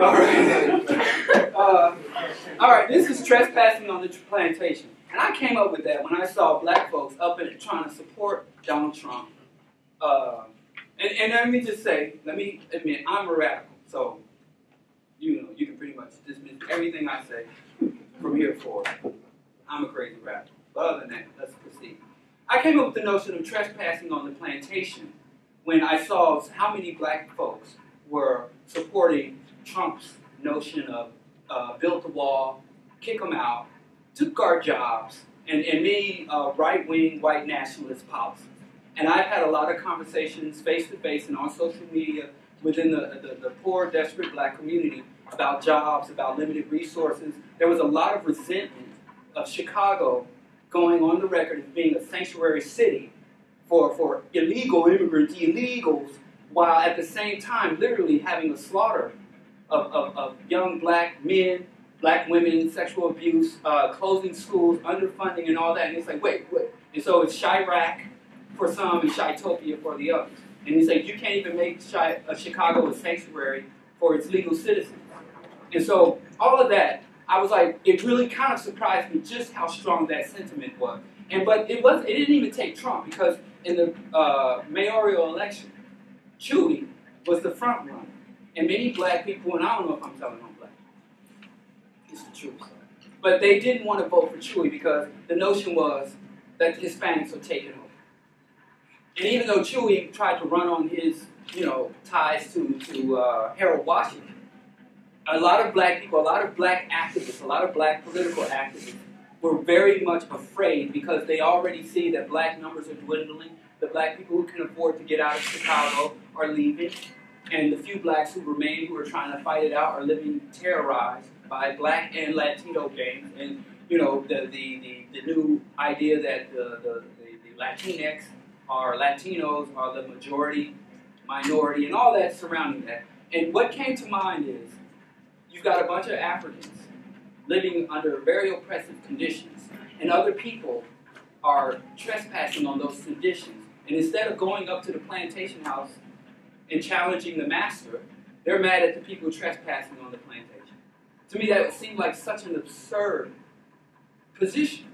All right. Uh, all right, this is trespassing on the plantation. And I came up with that when I saw black folks up in it trying to support Donald Trump. Uh, and, and let me just say, let me admit, I'm a radical. So, you know, you can pretty much dismiss everything I say from here forward. I'm a crazy radical. But other than that, let's proceed. I came up with the notion of trespassing on the plantation when I saw how many black folks were supporting Trump's notion of uh, build the wall, kick them out, took our jobs, and, and made uh, right-wing white nationalist policies. And I've had a lot of conversations face-to-face and on social media within the, the, the poor, desperate black community about jobs, about limited resources. There was a lot of resentment of Chicago going on the record as being a sanctuary city for, for illegal immigrants, illegals, while at the same time literally having a slaughter of, of, of young black men, black women, sexual abuse, uh, closing schools, underfunding, and all that. And it's like, wait, wait. And so it's Chiraq for some and Chitopia for the others. And he's like, you can't even make Chi- uh, Chicago a sanctuary for its legal citizens. And so all of that, I was like, it really kind of surprised me just how strong that sentiment was. And but it was it didn't even take Trump because in the uh, mayoral election, Chuy was the front runner. And many black people, and I don't know if I'm telling on black, it's the truth. But they didn't want to vote for Chuy because the notion was that the Hispanics were taking over. And even though Chuy tried to run on his, you know, ties to, to uh, Harold Washington, a lot of black people, a lot of black activists, a lot of black political activists were very much afraid because they already see that black numbers are dwindling, the black people who can afford to get out of Chicago are leaving, and the few blacks who remain who are trying to fight it out are living terrorized by black and Latino gangs. And, you know, the, the, the, the new idea that the, the, the, the Latinx are Latinos are the majority, minority, and all that surrounding that. And what came to mind is you've got a bunch of Africans living under very oppressive conditions, and other people are trespassing on those conditions. And instead of going up to the plantation house and challenging the master, they're mad at the people trespassing on the plantation. To me, that would seem like such an absurd position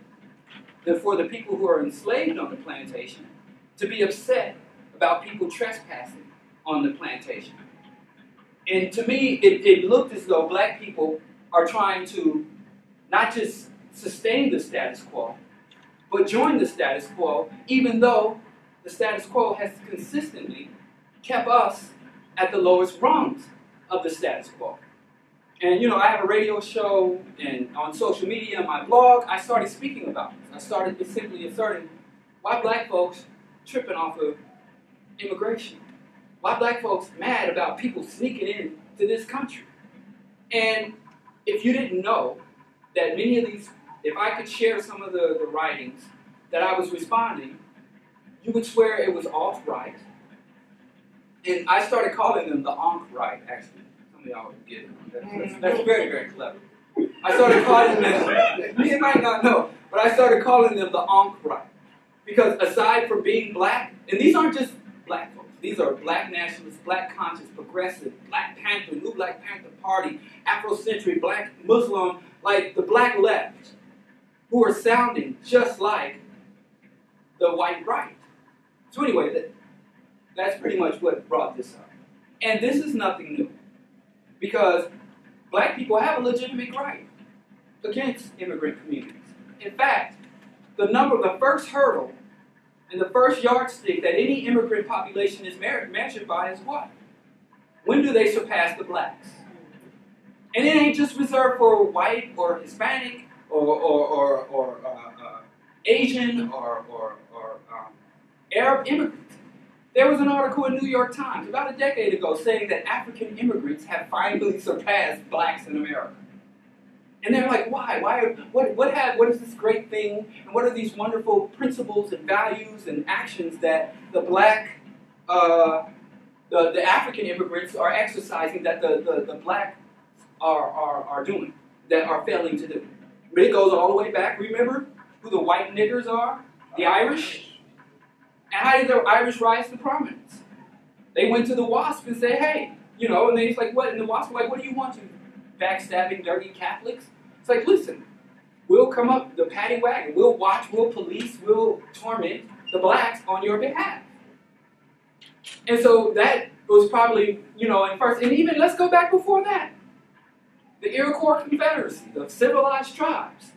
that for the people who are enslaved on the plantation to be upset about people trespassing on the plantation. And to me, it, it looked as though black people are trying to not just sustain the status quo, but join the status quo, even though the status quo has consistently kept us at the lowest rungs of the status quo. And you know, I have a radio show and on social media, and my blog, I started speaking about this. I started simply asserting why black folks tripping off of immigration. Why black folks mad about people sneaking in to this country. And if you didn't know that many of these, if I could share some of the, the writings that I was responding, you would swear it was alt-right. And I started calling them the Ankh-right, actually. Some of y'all would get it. That's, that's, that's very, very clever. I started calling them, you might not know, but I started calling them the Ankh-right. Because aside from being black, and these aren't just black folks, these are black nationalists, black conscious, progressive, Black Panther, New Black Panther Party, Afrocentric, black Muslim, like the black left, who are sounding just like the white right. So anyway, that's pretty much what brought this up. And this is nothing new. Because black people have a legitimate right against immigrant communities. In fact, the number, the first hurdle and the first yardstick that any immigrant population is measured by is what? When do they surpass the blacks? And it ain't just reserved for white or Hispanic or, or, or, or uh, uh, Asian or, or, or um, Arab immigrants. There was an article in New York Times about a decade ago saying that African immigrants have finally surpassed blacks in America. And they're like, why? Why? What, what, have, what is this great thing? And what are these wonderful principles and values and actions that the black, uh, the, the African immigrants are exercising that the, the, the black are, are, are doing, that are failing to do? But it goes all the way back. Remember who the white niggers are? The Irish? And how did the Irish rise to prominence? They went to the WASP and said, hey, you know, and they's like, what? And the wasps were like, what do you want, you backstabbing, dirty Catholics? It's like, listen, we'll come up the paddy wagon, we'll watch, we'll police, we'll torment the blacks on your behalf. And so that was probably, you know, and first, and even let's go back before that. The Iroquois Confederacy, the civilized tribes.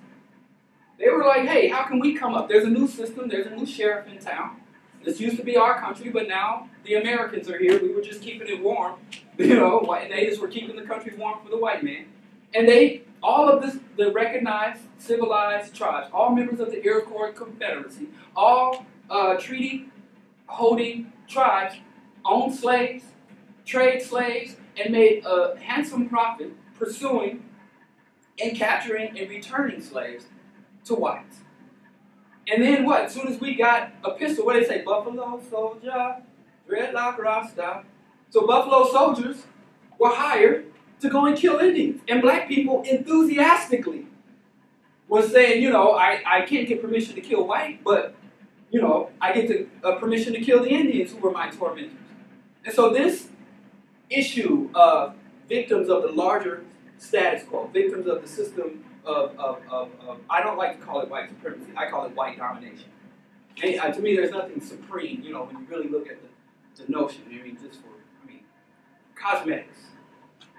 They were like, hey, how can we come up? There's a new system, there's a new sheriff in town. This used to be our country, but now the Americans are here. We were just keeping it warm. You know, white natives were keeping the country warm for the white man. And they, all of this, the recognized civilized tribes, all members of the Iroquois Confederacy, all uh, treaty holding tribes owned slaves, trade slaves, and made a handsome profit pursuing and capturing and returning slaves to whites. And then what? As soon as we got a pistol, what do they say? Buffalo soldier, dreadlock rasta. So buffalo soldiers were hired to go and kill Indians. And black people enthusiastically was saying, you know, I, I can't get permission to kill white, but, you know, I get to, uh, permission to kill the Indians who were my tormentors. And so this issue of victims of the larger status quo, victims of the system of, of, of, of, I don't like to call it white supremacy, I call it white domination. And uh, to me, there's nothing supreme, you know, when you really look at the, the notion. I mean, just for, I mean, cosmetics.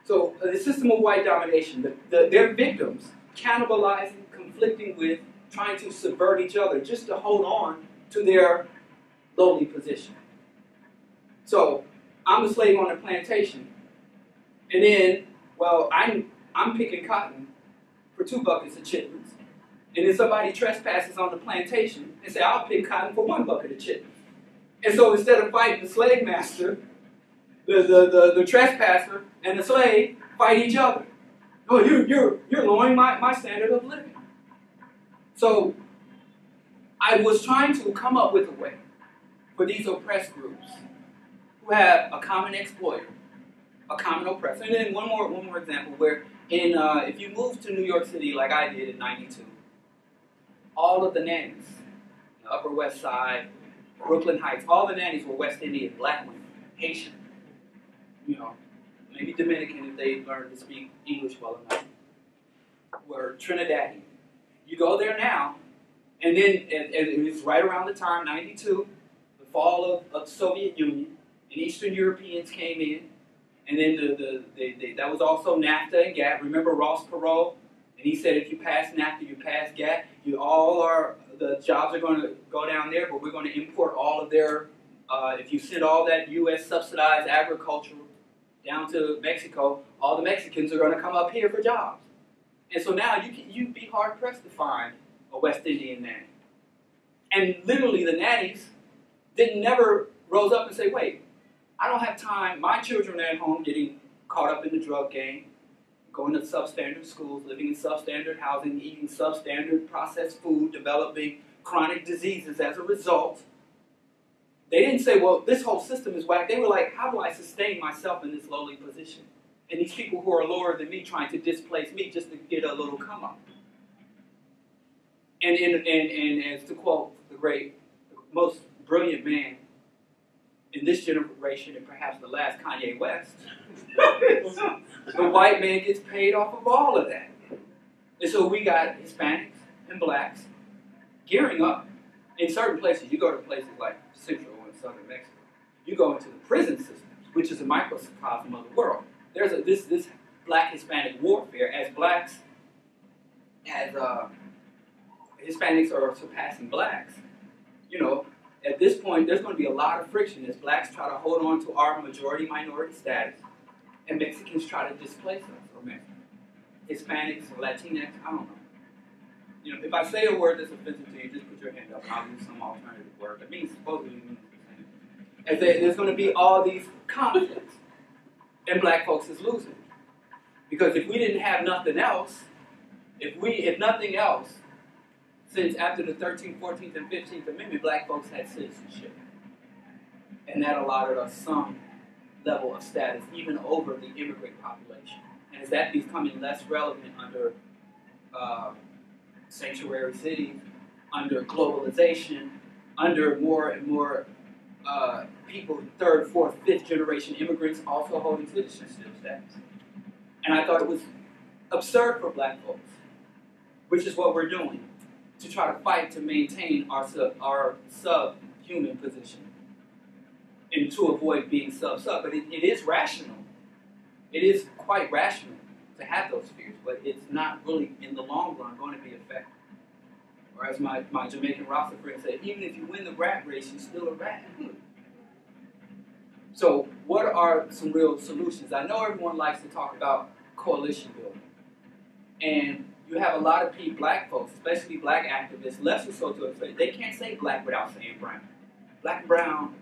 So uh, the system of white domination, the, the, their victims cannibalizing, conflicting with, trying to subvert each other just to hold on to their lowly position. So I'm a slave on a plantation, and then, well, I'm I'm picking cotton for two buckets of chitlins. And then somebody trespasses on the plantation and say, I'll pick cotton for one bucket of chitlins. And so instead of fighting the slave master, the, the, the, the trespasser and the slave fight each other. Oh, you, you're, you're lowering my, my standard of living. So I was trying to come up with a way for these oppressed groups who have a common exploiter, a common oppressor. And then one more, one more example where in, uh, if you move to New York City like I did in 92, all of the nannies, the Upper West Side, Brooklyn Heights, all the nannies were West Indian, black women, Haitian, you know, maybe Dominican if they learned to speak English well enough, were Trinidadian. You go there now, and then and, and it was right around the time, 92, the fall of, of the Soviet Union, and Eastern Europeans came in, and then the, the, they, they, that was also NAFTA and GATT. Remember Ross Perot? And he said if you pass NAFTA, you pass GATT, you all are, the jobs are going to go down there, but we're going to import all of their, uh, if you send all that U.S. subsidized agriculture down to Mexico, all the Mexicans are going to come up here for jobs. And so now you can, you'd be hard pressed to find a West Indian nanny. And literally the nannies didn't never rose up and say, wait, I don't have time. My children are at home getting caught up in the drug game, going to substandard schools, living in substandard housing, eating substandard processed food, developing chronic diseases as a result. They didn't say, well, this whole system is whack. They were like, how do I sustain myself in this lowly position? And these people who are lower than me trying to displace me just to get a little come up. And, and, and, and as to quote the great, most brilliant man in this generation and perhaps the last Kanye West, the white man gets paid off of all of that. And so we got Hispanics and blacks gearing up. In certain places, you go to places like Central and Southern Mexico, you go into the prison system, which is a microcosm of the world. There's a, this, this black Hispanic warfare as blacks, as uh, Hispanics are surpassing blacks. You know, at this point, there's going to be a lot of friction as blacks try to hold on to our majority minority status, and Mexicans try to displace us, or Mexicans. Hispanics or Latinx, I don't know. You know, if I say a word that's offensive to you, just put your hand up and I'll use some alternative word. It means supposedly means the same. As there's going to be all these conflicts, and black folks is losing. Because if we didn't have nothing else, if we, if nothing else, since after the 13th, 14th, and 15th Amendment, black folks had citizenship. And that allotted us some level of status, even over the immigrant population. And as that becoming less relevant under uh, sanctuary cities, under globalization, under more and more uh, people, third, fourth, fifth generation immigrants also holding citizenship status. And I thought it was absurd for black folks, which is what we're doing, to try to fight to maintain our, sub, our subhuman position and to avoid being sub-sub. But it, it is rational. It is quite rational to have those fears, but it's not really, in the long run, going to be effective. Or as my, my Jamaican Rasta friend said, even if you win the rat race, you're still a rat. So, what are some real solutions? I know everyone likes to talk about coalition building. And you have a lot of people, black folks, especially black activists, less so to say, they can't say black without saying brown. Black and brown,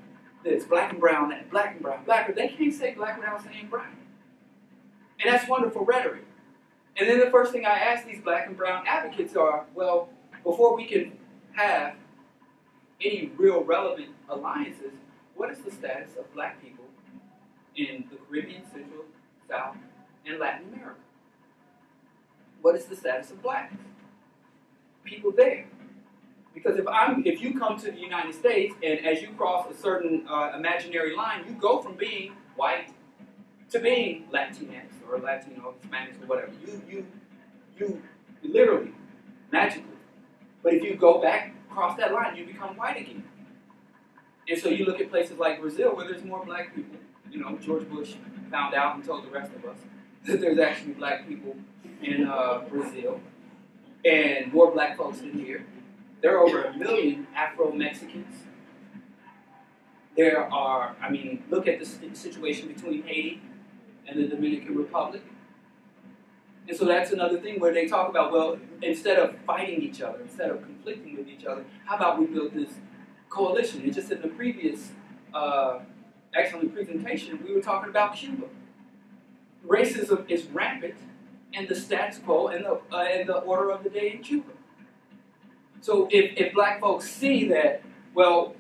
this, black and brown, that, black and brown, black, they can't say black without saying brown. And that's wonderful rhetoric. And then the first thing I ask these black and brown advocates are, well, before we can have any real relevant alliances, what is the status of black people in the Caribbean, Central, South, and Latin America? What is the status of blacks? People there. Because if I'm, if you come to the United States and as you cross a certain uh, imaginary line, you go from being white to being Latinx or Latino, Spanish or whatever. You, you, you literally, magically. But if you go back, cross that line, you become white again. And so you look at places like Brazil where there's more black people. You know, George Bush found out and told the rest of us that there's actually black people in uh, Brazil and more black folks than here. There are over a million Afro Mexicans. There are, I mean, look at the situation between Haiti and the Dominican Republic. And so that's another thing where they talk about, well, instead of fighting each other, instead of conflicting with each other, how about we build this coalition? And just in the previous uh, excellent presentation, we were talking about Cuba. Racism is rampant in the status quo and the, uh, and the order of the day in Cuba. So if, if black folks see that, well,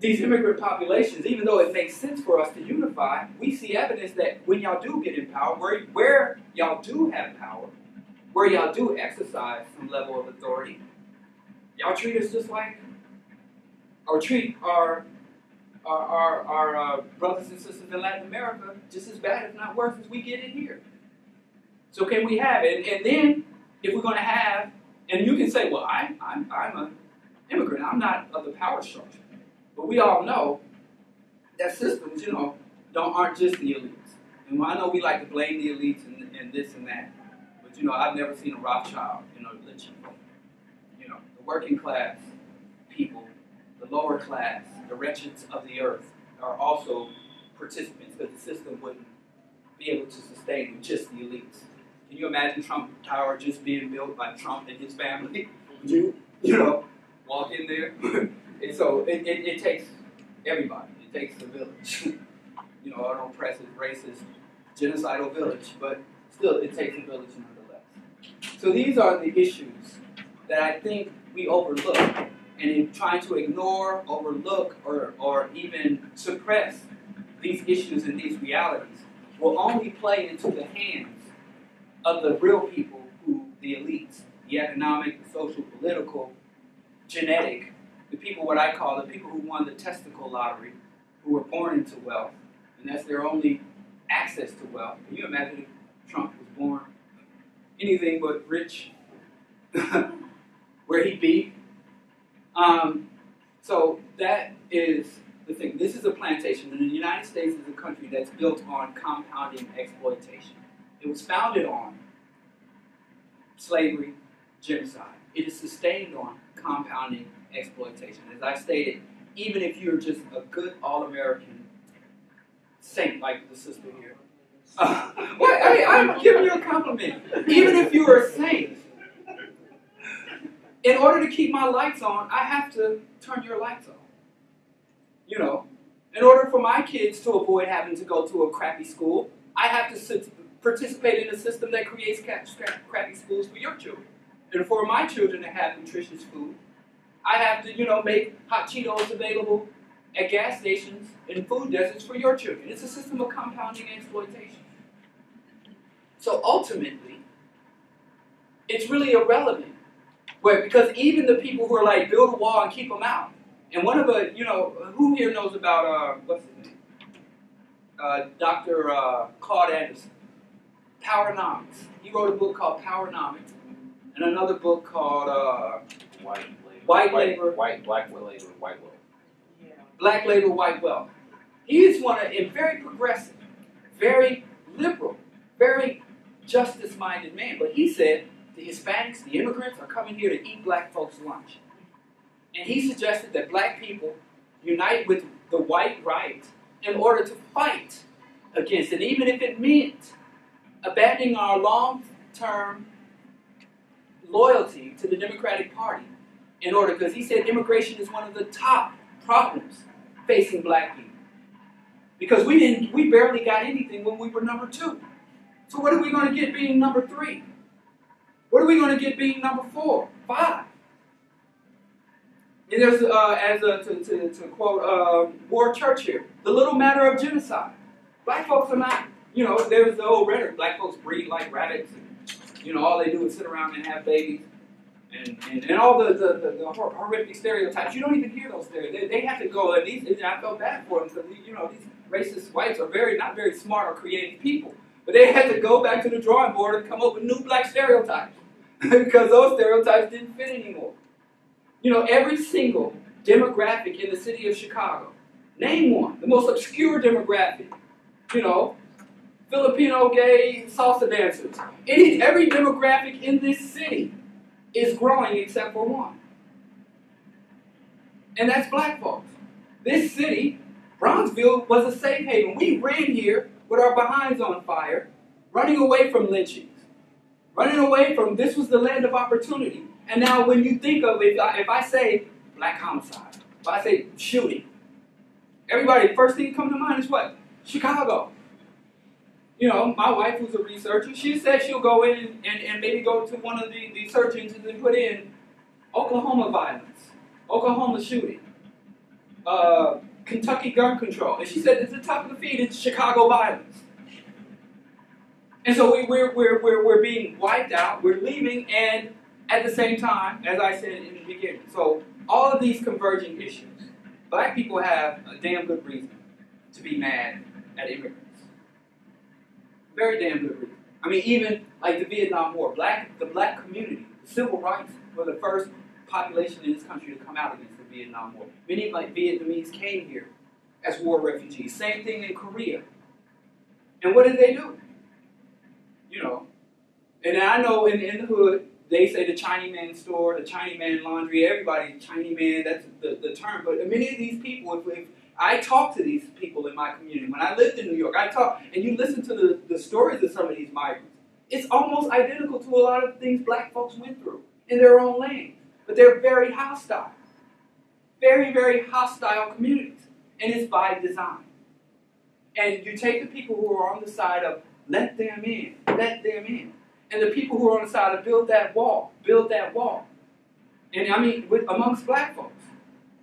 these immigrant populations, even though it makes sense for us to unify, we see evidence that when y'all do get in power, where, where y'all do have power, where y'all do exercise some level of authority, y'all treat us just like, or treat our our, our, our uh, brothers and sisters in Latin America just as bad, if not worse, as we get in here. So can we have it? And, and then, if we're going to have, and you can say, well, I, I'm, I'm an immigrant. I'm not of the power structure. But we all know that systems, you know, don't aren't just the elites. And I know we like to blame the elites and, and this and that, but you know, I've never seen a Rothschild, you know, lynching. You know, the working class people, the lower class, the wretches of the earth are also participants because the system wouldn't be able to sustain just the elites. Can you imagine Trump Tower just being built by Trump and his family? Would you, you know, walk in there? And so it, it, it, takes everybody. It takes the village. you know, an oppressive, racist, genocidal village, but still, it takes a village nonetheless. So these are the issues that I think we overlook. And in trying to ignore, overlook, or, or even suppress these issues and these realities will only play into the hands of the real people who, the elites, the economic, the social, political, genetic, the people, what I call the people who won the testicle lottery, who were born into wealth, and that's their only access to wealth. Can you imagine if Trump was born anything but rich, where he'd be? Um, so that is the thing. This is a plantation, and the United States is a country that's built on compounding exploitation. It was founded on slavery, genocide. It is sustained on compounding exploitation. As I stated, even if you're just a good all American saint like the sister here, uh, well, hey, I'm giving you a compliment. Even if you're a saint, in order to keep my lights on, I have to turn your lights on. You know, in order for my kids to avoid having to go to a crappy school, I have to participate in a system that creates crappy schools for your children. And for my children to have nutritious food, I have to, you know, make hot Cheetos available at gas stations and food deserts for your children. It's a system of compounding exploitation. So ultimately, it's really irrelevant. Where, because even the people who are like, build a wall and keep them out, And one of the, you know, who here knows about, uh, what's his name? Uh, Dr. Uh, Claude Anderson. Powernomics. He wrote a book called Powernomics and another book called uh, White labor. White labor. White, black labor, white wealth. Black Labor, White Wealth. He's one of, and very progressive, very liberal, very justice-minded man. But he said the Hispanics, the immigrants, are coming here to eat black folks' lunch. And he suggested that black people unite with the white right in order to fight against it, even if it meant abandoning our long-term loyalty to the Democratic Party in order, because he said immigration is one of the top problems facing black people. Because we didn't, we barely got anything when we were number two. So what are we going to get being number three? What are we going to get being number four, five? And there's, uh, as a, to, to, to quote uh, Church here, the little matter of genocide. Black folks are not, you know, there's the old rhetoric, black folks breed like rabbits, and, you know, all they do is sit around and have babies. And, and, and all the, the, the, the horrific stereotypes, you don't even hear those stereotypes. They, they have to go, and these, and I felt bad for them, because, you know, these racist whites are very, not very smart or creative people. But they had to go back to the drawing board and come up with new black stereotypes, because those stereotypes didn't fit anymore. You know, every single demographic in the city of Chicago, name one, the most obscure demographic, you know, Filipino gay salsa dancers. Any, every demographic in this city is growing except for one. And that's black folks. This city, Bronzeville, was a safe haven. We ran here with our behinds on fire, running away from lynchings, running away from this was the land of opportunity. And now, when you think of it, if I, say black homicide, if I say shooting, everybody, first thing that comes to mind is what? Chicago. You know, my wife, who's a researcher, she said she'll go in and, and, and maybe go to one of the, the search engines and put in Oklahoma violence, Oklahoma shooting, uh, Kentucky gun control. And she said at the top of the feed, it's Chicago violence. And so we, we're, we're, we're, we're being wiped out, we're leaving, and at the same time, as I said in the beginning, so all of these converging issues, black people have a damn good reason to be mad at immigrants. Very damn good reason. I mean, even like the Vietnam War, black the black community, civil rights were the first population in this country to come out against the Vietnam War. Many like Vietnamese came here as war refugees. Same thing in Korea. And what did they do? You know, and I know in, in the hood, they say the Chinese man store, the Chinese man laundry, everybody, Chinese man, that's the, the term. But many of these people, if, if I talk to these people in my community. When I lived in New York, I talk, and you listen to the, the stories of some of these migrants. It's almost identical to a lot of things black folks went through in their own land. But they're very hostile. Very, very hostile communities. And it's by design. And you take the people who are on the side of let them in, let them in. And the people who are on the side of build that wall, build that wall. And I mean, with, amongst black folks,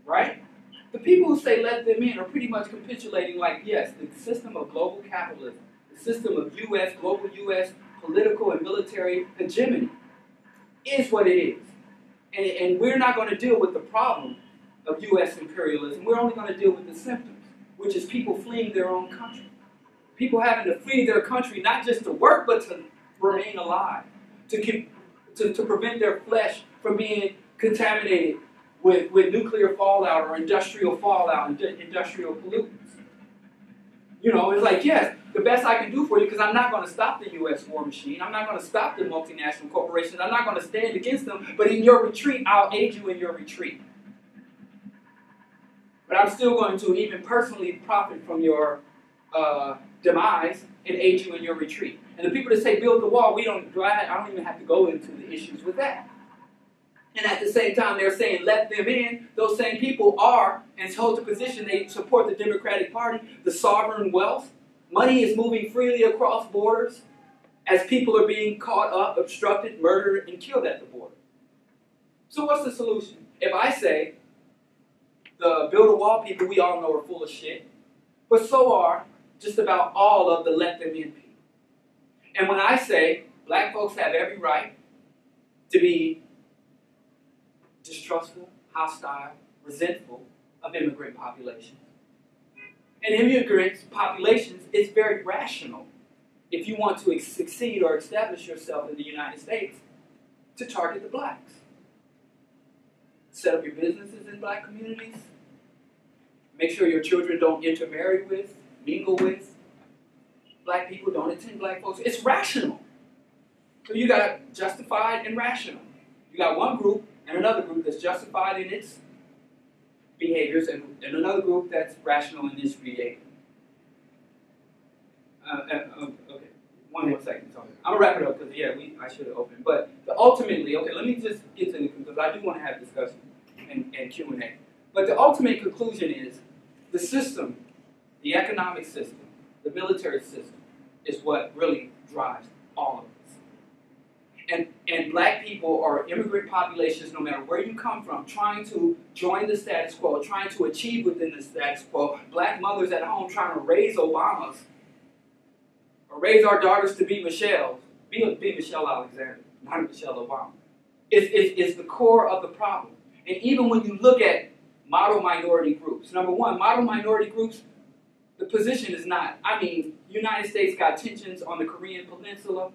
right? The people who say let them in are pretty much capitulating like, yes, the system of global capitalism, the system of U.S., global U.S. political and military hegemony is what it is. And, and we're not going to deal with the problem of U.S. imperialism. We're only going to deal with the symptoms, which is people fleeing their own country. People having to flee their country not just to work, but to remain alive, to, keep, to, to prevent their flesh from being contaminated with, with nuclear fallout or industrial fallout and industrial pollutants. You know, it's like, yes, the best I can do for you, because I'm not going to stop the U.S. war machine. I'm not going to stop the multinational corporations. I'm not going to stand against them. But in your retreat, I'll aid you in your retreat. But I'm still going to even personally profit from your uh, demise and aid you in your retreat. And the people that say build the wall, we don't. I don't even have to go into the issues with that. And at the same time, they're saying let them in. Those same people are and hold the position they support the Democratic Party, the sovereign wealth. Money is moving freely across borders as people are being caught up, obstructed, murdered, and killed at the border. So what's the solution? If I say the build a wall people we all know are full of shit, but so are just about all of the let them in people. And when I say black folks have every right to be distrustful, hostile, resentful of immigrant populations. And immigrant populations it's very rational if you want to succeed or establish yourself in the United States to target the blacks. Set up your businesses in black communities. Make sure your children don't intermarry with, mingle with black people, don't attend black folks. It's rational. So you got justified and rational. You got one group and another group that's justified in its behaviors and, and another group that's rational in its behavior. Uh, uh, okay, one more second. Sorry. I'm gonna wrap it up because yeah, we I should have opened. But ultimately, okay, let me just get to the because I do want to have discussion and, and Q and A. But the ultimate conclusion is the system, the economic system, the military system, is what really drives all of it and, and black people or immigrant populations, no matter where you come from, trying to join the status quo, trying to achieve within the status quo, black mothers at home trying to raise Obamas or raise our daughters to be Michelle, be, be Michelle Alexander, not Michelle Obama, is, is, is the core of the problem. And even when you look at model minority groups, number one, model minority groups, the position is not, I mean, United States got tensions on the Korean Peninsula,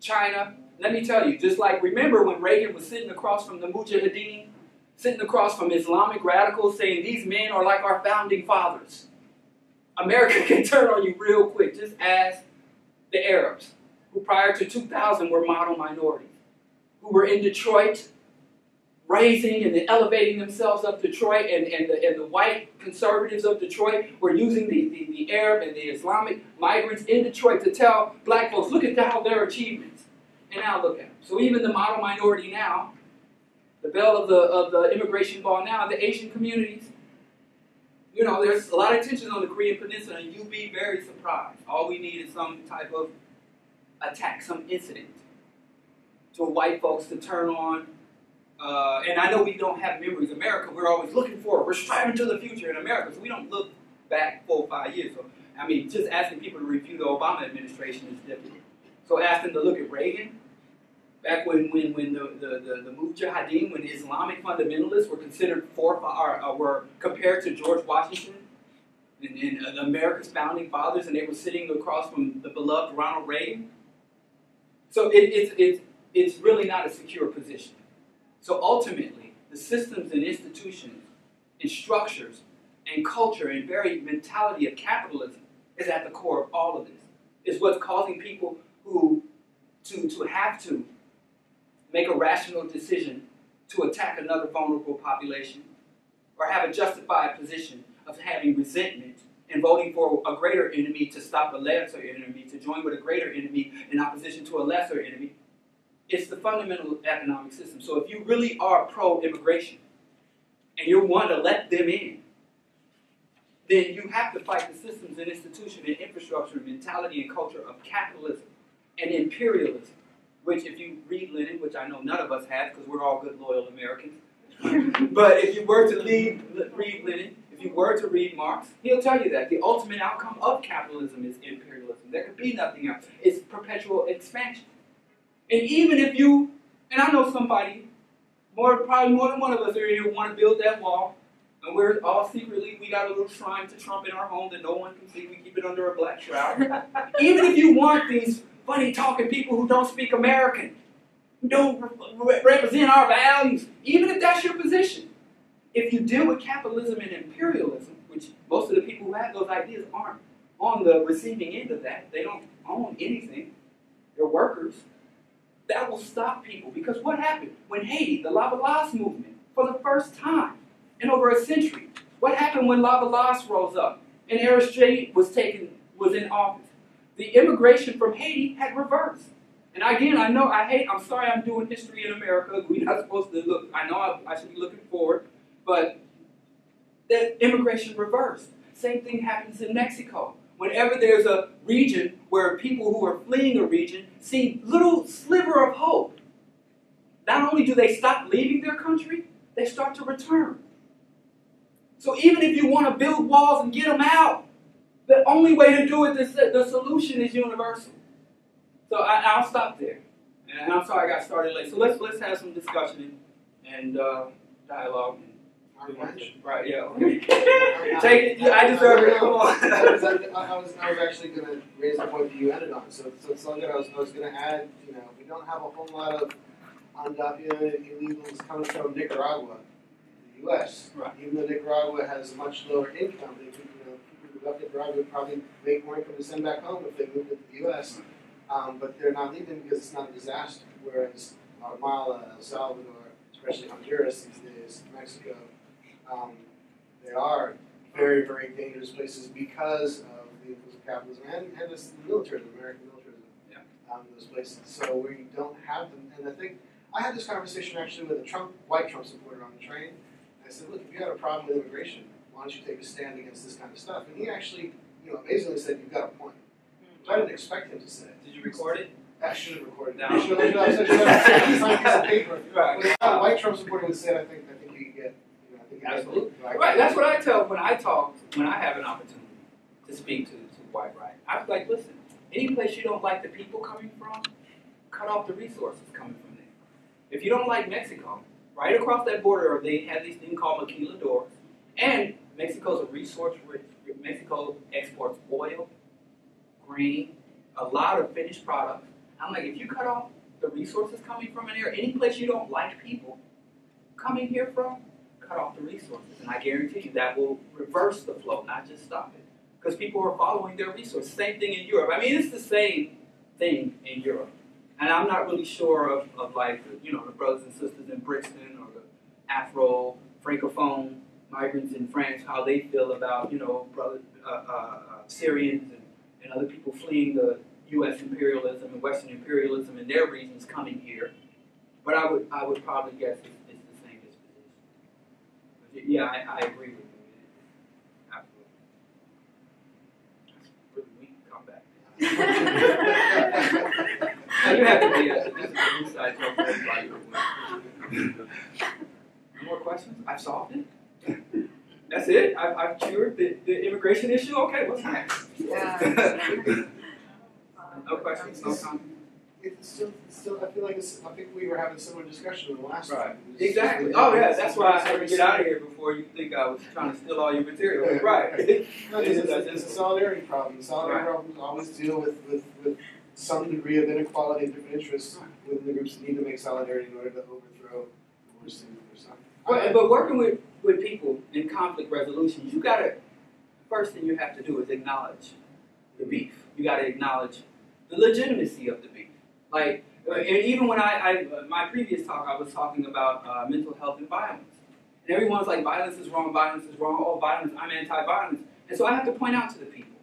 China, let me tell you, just like remember when Reagan was sitting across from the Mujahideen, sitting across from Islamic radicals saying these men are like our founding fathers. America can turn on you real quick. Just ask the Arabs, who prior to 2000 were model minorities, who were in Detroit, raising and then elevating themselves up Detroit, and, and, the, and the white conservatives of Detroit were using the, the, the Arab and the Islamic migrants in Detroit to tell black folks, look at how their achievements. And now look at them. So even the model minority now, the belle of the, of the immigration ball now, the Asian communities, you know, there's a lot of tension on the Korean Peninsula, and you'd be very surprised. All we need is some type of attack, some incident, to white folks to turn on. Uh, and I know we don't have memories. America, we're always looking forward. We're striving to the future in America, so we don't look back four or five years. So, I mean, just asking people to review the Obama administration is difficult. So ask them to look at Reagan, back when, when, when the, the, the, the Mujahideen, when Islamic fundamentalists were considered for, or, uh, were compared to George Washington and, and uh, America's founding fathers, and they were sitting across from the beloved Ronald Reagan. So it, it's, it's, it's really not a secure position. So ultimately, the systems and institutions and structures and culture and very mentality of capitalism is at the core of all of this. Is what's causing people who to, to have to make a rational decision to attack another vulnerable population, or have a justified position of having resentment and voting for a greater enemy to stop a lesser enemy, to join with a greater enemy in opposition to a lesser enemy. It's the fundamental economic system. So if you really are pro-immigration and you want to let them in, then you have to fight the systems and institution and infrastructure and mentality and culture of capitalism and imperialism which if you read Lenin, which I know none of us have because we're all good, loyal Americans, but if you were to read, read Lenin, if you were to read Marx, he'll tell you that the ultimate outcome of capitalism is imperialism. There could be nothing else. It's perpetual expansion. And even if you, and I know somebody, more probably more than one of us are here want to build that wall, and we're all secretly, we got a little shrine to Trump in our home that no one can see. We keep it under a black shroud. even if you want these funny talking people who don't speak American, who don't re- represent our values, even if that's your position. If you deal with capitalism and imperialism, which most of the people who have those ideas aren't on the receiving end of that, they don't own anything, they're workers, that will stop people. Because what happened when Haiti, the Lava Lavalas movement, for the first time in over a century, what happened when Lava Lavalas rose up and Aristide was taken was in office? the immigration from Haiti had reversed. And again, I know I hate, I'm sorry I'm doing history in America. We're not supposed to look, I know I, I should be looking forward, but that immigration reversed. Same thing happens in Mexico. Whenever there's a region where people who are fleeing a region see little sliver of hope, not only do they stop leaving their country, they start to return. So even if you want to build walls and get them out, the only way to do it, the, the solution is universal. So I, will stop there. And I'm sorry I got started late. So let's let's have some discussion and, and uh, dialogue. And our bench. Right, yeah. Take it, yeah, I deserve it, come on. I was, I was, I was actually gonna raise the point that you ended on, so, so it's something I was, I was gonna add, you know, we don't have a whole lot of undocumented illegals coming from Nicaragua, the US. Right. Even though Nicaragua has a much lower income, they could, you know, people who left Nicaragua would probably make more income to send back home if they moved into the US. Um, but they're not leaving because it's not a disaster, whereas Guatemala, El Salvador, especially Honduras these days, Mexico, um, they are very, very dangerous places because of the influence of capitalism and, and this the militarism, American militarism. Yeah. Um, in those places. So we don't have them. And I think I had this conversation actually with a Trump, white Trump supporter on the train. I said, look, if you have a problem with immigration, why don't you take a stand against this kind of stuff? And he actually, you know, amazingly said, you've got a point. Which I didn't expect him to say. Did you record it? I should have recorded No. it. I should have looked it up. I should have said, "Here's my piece of paper." Right. But if a white Trump supporter would say it, I think, I Absolutely. Right, that's what I tell when I talk, when I have an opportunity to speak to, to white right. I'm like, listen, any place you don't like the people coming from, cut off the resources coming from there. If you don't like Mexico, right across that border, they have these thing called maquiladores, and Mexico's a resource rich. Mexico exports oil, grain, a lot of finished products. I'm like, if you cut off the resources coming from an area, any place you don't like people coming here from, cut off the resources, and I guarantee you that will reverse the flow, not just stop it. Because people are following their resources. Same thing in Europe. I mean, it's the same thing in Europe. And I'm not really sure of, of like, you know, the brothers and sisters in Brixton or the Afro, Francophone migrants in France, how they feel about, you know, brother, uh, uh, uh, Syrians and, and other people fleeing the U.S. imperialism and Western imperialism in their regions coming here. But I would, I would probably guess it's, it's the same disposition. But yeah, I, I agree with you. Absolutely. That's really weak comeback. Now, you have to be a, this is an inside joke for everybody who. No more questions? I've solved it? That's it? I've, I've cured the, the immigration issue? Okay, what's next? Yeah. No questions, no comments? It's still, it's still, I feel like it's, I think we were having similar discussion in the last Right. one. Exactly. it Oh, yeah, that's why I had to get out of here before you think I was trying to steal all your material. Right. No, it's, it's, a- it's a solidarity problem. The solidarity Right. problems always deal with, with, with some degree of inequality and different interests Right. within the groups that need to make solidarity in order to overthrow the worst thing or something. But, but working with, with people in conflict resolution, you gotta, first thing you have to do is acknowledge the beef. You gotta acknowledge the legitimacy of the beef. Like, and even when I, I my previous talk, I was talking about uh, mental health and violence. And everyone's like, violence is wrong, violence is wrong, oh, violence, I'm anti-violence. And so I have to point out to the people.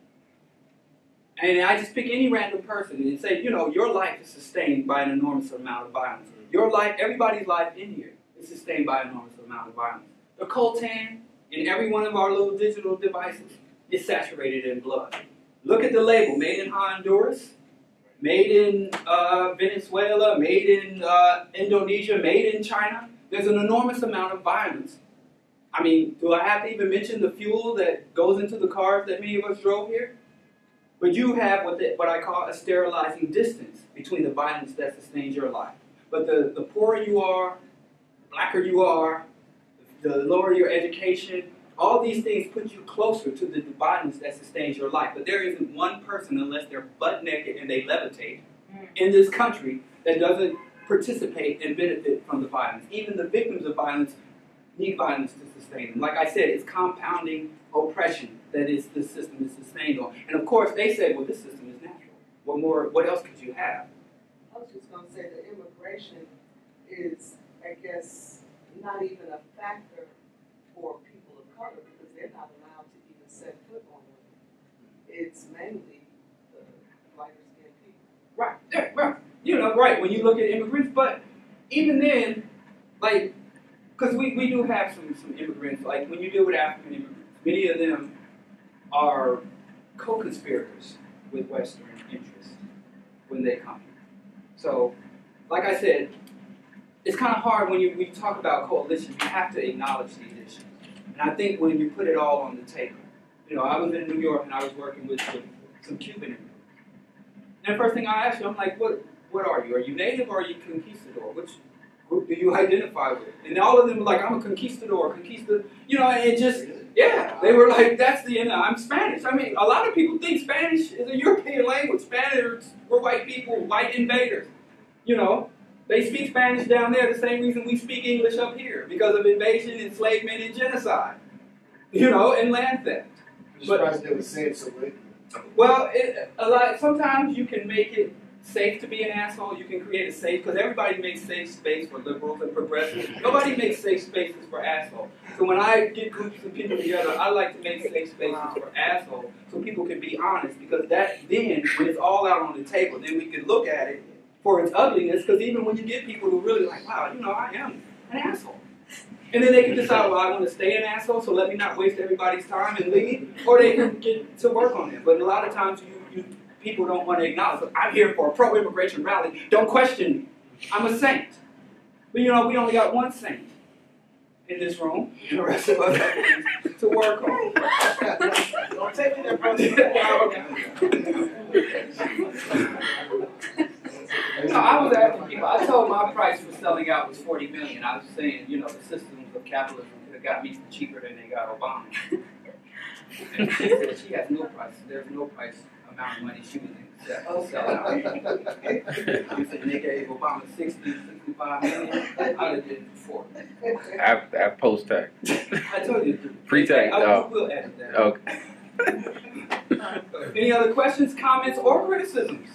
And I just pick any random person and say, you know, your life is sustained by an enormous amount of violence. Your life, everybody's life in here is sustained by an enormous amount of violence. The coltan in every one of our little digital devices is saturated in blood. Look at the label, made in Honduras, made in uh, Venezuela, made in uh, Indonesia, made in China. There's an enormous amount of violence. I mean, do I have to even mention the fuel that goes into the cars that many of us drove here? But you have what, the, what I call a sterilizing distance between the violence that sustains your life. But the, the poorer you are, the blacker you are, the lower your education, all these things put you closer to the violence that sustains your life. But there isn't one person, unless they're butt naked and they levitate, mm. in this country that doesn't participate and benefit from the violence. Even the victims of violence need violence to sustain them. Like I said, it's compounding oppression that is the system is sustained on. And of course, they say, well, this system is natural. What more? What else could you have? I was just gonna say that immigration is, I guess, not even a factor for people of color because they're not allowed to even set foot on it. It's mainly lighter skinned people. Right, yeah, right. You know, right, when you look at immigrants, but even then, like, because we, we do have some, some immigrants, like when you deal with African immigrants, many of them are co conspirators with Western interests when they come here. So, like I said, it's kind of hard when you, you talk about coalition, you have to acknowledge these issues. And I think when you put it all on the table, you know, I was in New York and I was working with, with some Cuban immigrants. And the first thing I asked you, I'm like, what, what are you? Are you native or are you conquistador? Which, group do you identify with? And all of them were like, I'm a conquistador, conquista, you know, and it just, yeah, they were like, that's the end. I'm Spanish. I mean, a lot of people think Spanish is a European language. Spaniards were white people, white invaders. You know, they speak Spanish down there the same reason we speak English up here because of invasion, enslavement, and genocide. You know, and land theft. Surprised they would say it so blatantly. Well, it, a lot. Sometimes you can make it safe to be an asshole. You can create a safe because everybody makes safe space for liberals and progressives. Nobody makes safe spaces for assholes. So when I get groups of people together, I like to make safe spaces for assholes so people can be honest. Because that then, when it's all out on the table, then we can look at it for its ugliness. Because even when you get people who really like, wow, you know, I am an asshole. And then they can decide, well, I want to stay an asshole, so let me not waste everybody's time and leave, or they can get to work on it. But a lot of times, you, you people don't want to acknowledge. I'm here for a pro-immigration rally. Don't question me. I'm a saint. But you know, we only got one saint in this room, and the rest of us have to work on. Don't take me there, No, I was asking people. I told my price for selling out was forty million. I was saying, you know, the systems of capitalism could have got me for cheaper than they got Obama. And she said she has no price. There's no price amount of money she would accept to sell out. You said they gave Obama 60, 65 million. I'd have did it for 40. After, after post tax. I told you. Pre-tax, I oh. will edit that. Okay. Any other questions, comments, or criticisms?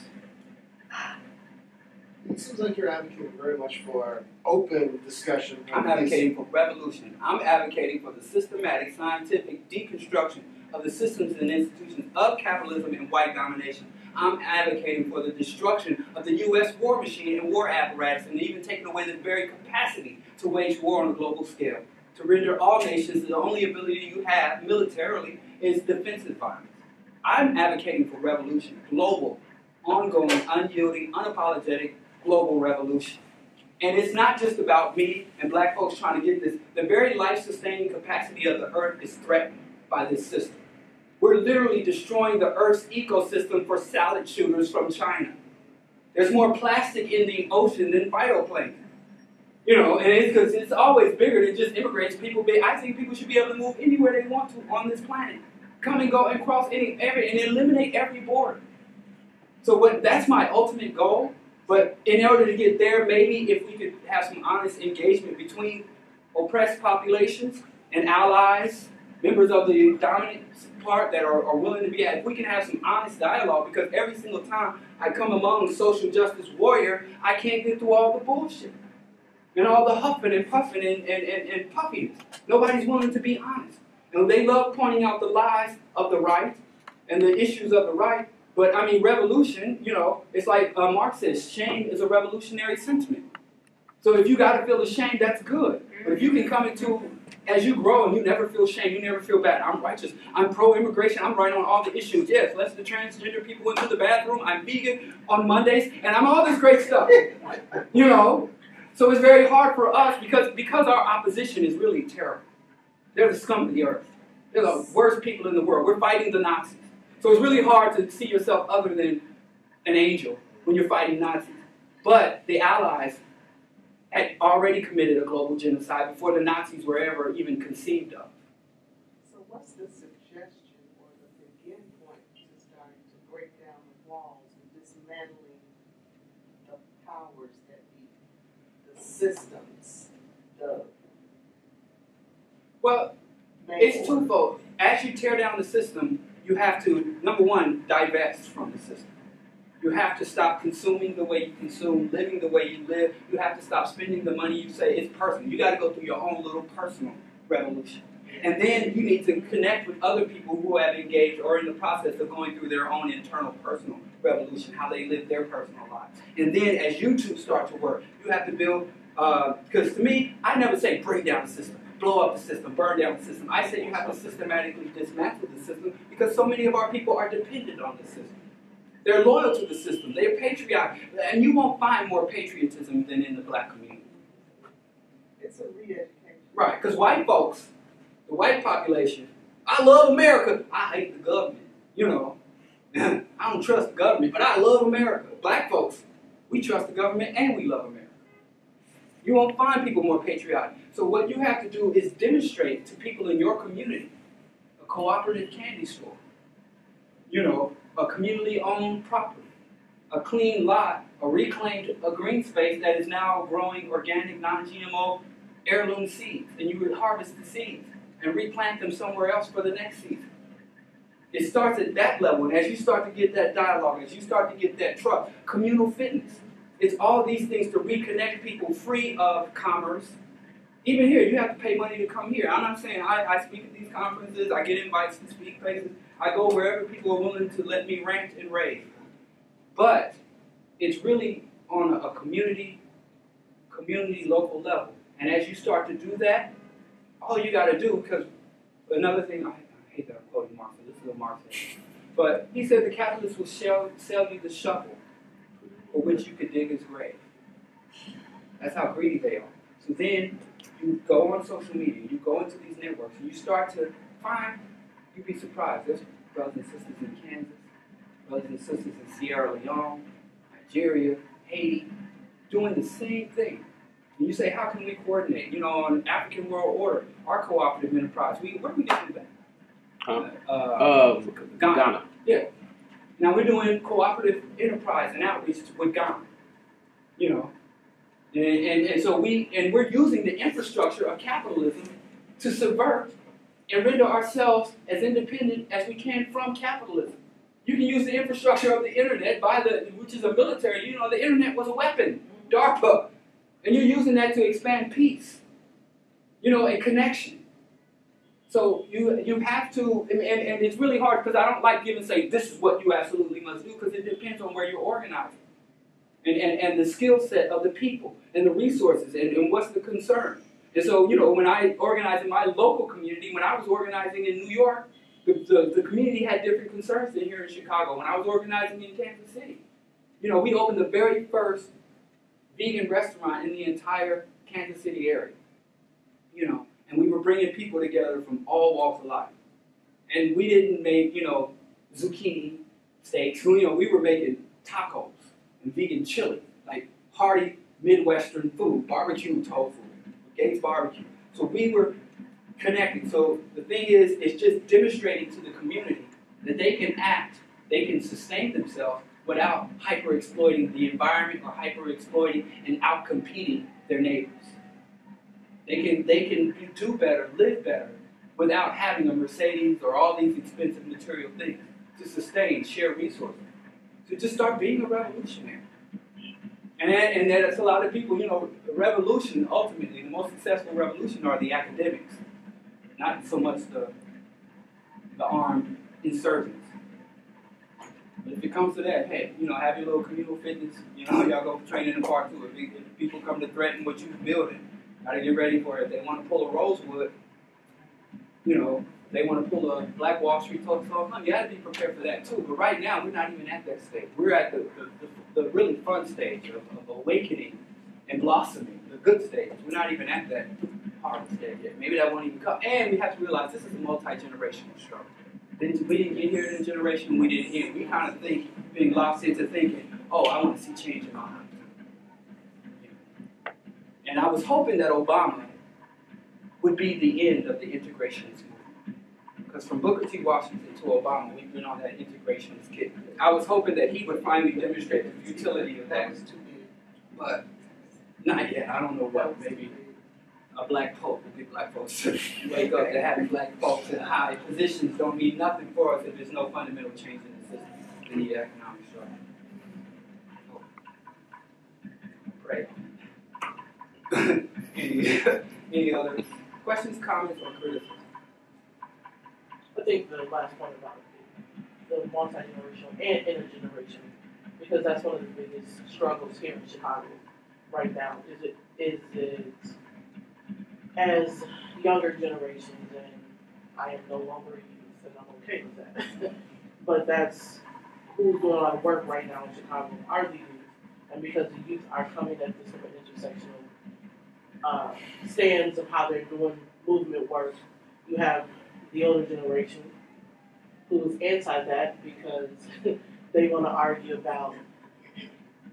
It seems like you're advocating very much for open discussion. I'm advocating for revolution. I'm advocating for the systematic, scientific deconstruction of the systems and institutions of capitalism and white domination. I'm advocating for the destruction of the U.S. war machine and war apparatus, and even taking away the very capacity to wage war on a global scale. To render all nations the only ability you have militarily is defensive violence. I'm advocating for revolution, global, ongoing, unyielding, unapologetic global revolution. And it's not just about me and black folks trying to get this. The very life sustaining capacity of the earth is threatened by this system. We're literally destroying the earth's ecosystem for salad shooters from China. There's more plastic in the ocean than phytoplankton. You know, and it's because it's always bigger than just immigrants. People, be, I think people should be able to move anywhere they want to on this planet, come and go and cross any every and eliminate every border. So what? That's my ultimate goal. But in order to get there, maybe if we could have some honest engagement between oppressed populations and allies, members of the dominant part that are, are willing to be at, if we can have some honest dialogue, because every single time I come among a social justice warrior, I can't get through all the bullshit. And all the huffing and puffing and, and, and, and puffiness. Nobody's willing to be honest. And they love pointing out the lies of the right and the issues of the right, but I mean, revolution, you know, it's like uh, Marx says, shame is a revolutionary sentiment. So if you got to feel ashamed, that's good. But if you can come into, as you grow and you never feel shame, you never feel bad. I'm righteous. I'm pro-immigration. I'm right on all the issues. Yes, let the transgender people into the bathroom. I'm vegan on Mondays, and I'm all this great stuff. You know, so it's very hard for us because because our opposition is really terrible. They're the scum of the earth. They're the worst people in the world. We're fighting the Nazis. So it's really hard to see yourself other than an angel when you're fighting Nazis. But the Allies had already committed a global genocide before the Nazis were ever even conceived of. So what's the suggestion or the begin point to starting to break down the walls and dismantling the powers that be, the systems, the Well, it's twofold. As you tear down the system, you have to, number one, divest from the system. You have to stop consuming the way you consume, living the way you live. You have to stop spending the money you say is personal. You got to go through your own little personal revolution. And then you need to connect with other people who have engaged or in the process of going through their own internal personal revolution, how they live their personal lives. And then as you two start to work, you have to build, uh, because to me, I never say break down the system blow up the system, burn down the system. I say you have to systematically dismantle the system because so many of our people are dependent on the system. They're loyal to the system. They're patriotic. And you won't find more patriotism than in the black community. It's a re-education. Right, because white folks, the white population, I love America. I hate the government. You know, I don't trust the government, but I love America. Black folks, we trust the government and we love America. You won't find people more patriotic. So what you have to do is demonstrate to people in your community a cooperative candy store, you know, a community-owned property, a clean lot, a reclaimed a green space that is now growing organic, non-GMO heirloom seeds, and you would harvest the seeds and replant them somewhere else for the next season. It starts at that level, and as you start to get that dialogue, as you start to get that trust, communal fitness, it's all these things to reconnect people free of commerce. Even here, you have to pay money to come here. I'm not saying I, I speak at these conferences, I get invites to speak places, I go wherever people are willing to let me rant and rave. But it's really on a, community, community local level. And as you start to do that, all you got to do, because another thing, I, I hate that I'm quoting Marx, this is a Marx said. But he said the capitalist will sell, sell you the shovel for which you could dig his grave. That's how greedy they are. So then you go on social media, you go into these networks, and you start to find, you'd be surprised. There's brothers and sisters in Kansas, brothers and sisters in Sierra Leone, Nigeria, Haiti, doing the same thing. And you say, how can we coordinate? You know, on African World Order, our cooperative enterprise, we, where do we get that? Huh? Uh, Uh, Ghana. Ghana. Now we're doing cooperative enterprise and outreach with Ghana. You know, and, and, and so we and we're using the infrastructure of capitalism to subvert and render ourselves as independent as we can from capitalism. You can use the infrastructure of the internet by the which is a military. You know, the internet was a weapon, mm-hmm. DARPA, and you're using that to expand peace. You know, and connection. So you you have to, and, and, it's really hard because I don't like giving say this is what you absolutely must do because it depends on where you're organizing, and, and, and the skill set of the people and the resources and, and what's the concern. And so you know when I organize in my local community, when I was organizing in New York, the, the, the community had different concerns than here in Chicago. When I was organizing in Kansas City, you know we opened the very first vegan restaurant in the entire Kansas City area. You know and we were bringing people together from all walks of life. And we didn't make, you know, zucchini steaks. You know, we were making tacos and vegan chili, like hearty Midwestern food, barbecue tofu, Gates barbecue. So we were connecting. So the thing is, it's just demonstrating to the community that they can act, they can sustain themselves without hyper exploiting the environment or hyper exploiting and out competing their neighbors. They can they can do better, live better, without having a Mercedes or all these expensive material things to sustain, share resources. To just start being a revolutionary. And and that's a lot of people, you know, revolution, ultimately, the most successful revolution are the academics, not so much the, the armed insurgents. But if it comes to that, hey, you know, have your little communal fitness, you know, y'all go train in the park too. If people come to threaten what you're building, Gotta get ready for it. They want to pull a Rosewood, you know, they want to pull a Black Wall Street talk talk. You gotta be prepared for that too. But right now, we're not even at that stage. We're at the, the, the, really fun stage of, of awakening and blossoming, the good stage. We're not even at that hard stage yet. Maybe that won't even come. And we have to realize this is a multi-generational struggle. We didn't get here in a generation we didn't hear. We kind of think, being lost into thinking, oh, I want to see change in my life. And I was hoping that Obama would be the end of the integrationist movement. Because from Booker T. Washington to Obama, we've been on that integrationist kick. I was hoping that he would finally demonstrate the futility of that. But not yet. I don't know what. Maybe a black pope would get black folks wake up to having black folks in high positions don't mean nothing for us if there's no fundamental change in the system, in the economic structure. Any, other questions, comments, or criticism? I think the last point about the, the multi-generational and intergenerational, because that's one of the biggest struggles here in Chicago right now. Is it is it as younger generations, and I am no longer a youth, and I'm okay with that. but that's who's doing a lot of work right now in Chicago are the youth, and because the youth are coming at this an intersectional uh, stands of how they're doing movement work. You have the older generation who's anti that because they want to argue about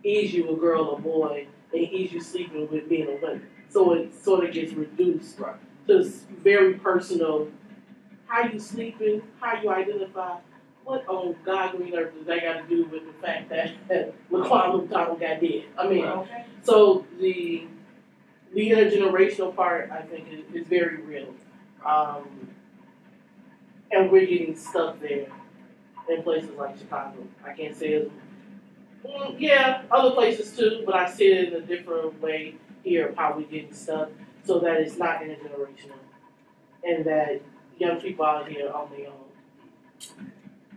is you a girl or boy and he's you sleeping with being a woman. So it sort of gets reduced Right. to s- very personal. How you sleeping? How you identify? What on God green earth does that got to do with the fact that Laquan McDonald got dead? I mean, so the the intergenerational part, I think, is, is very real, um, and we're getting stuck there in places like Chicago. I can't say it's mm, yeah, other places too, but I see it in a different way here of how we're getting stuck, so that it's not intergenerational, and that young people out here on their own.